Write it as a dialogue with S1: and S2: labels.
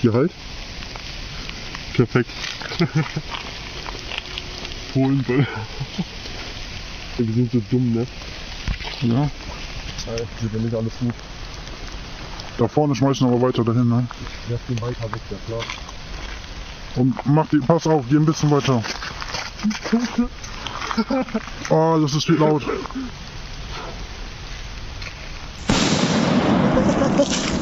S1: Hier halt. Perfekt. Polenball. Wir sind so dumm, ne?
S2: Ja.
S1: Äh, sieht ja nicht alles gut.
S2: Da vorne schmeißen wir aber weiter dahin, ne?
S1: Lass den weiter weg, ja klar.
S2: Und mach die, pass auf, geh ein bisschen weiter. Oh, das ist viel laut.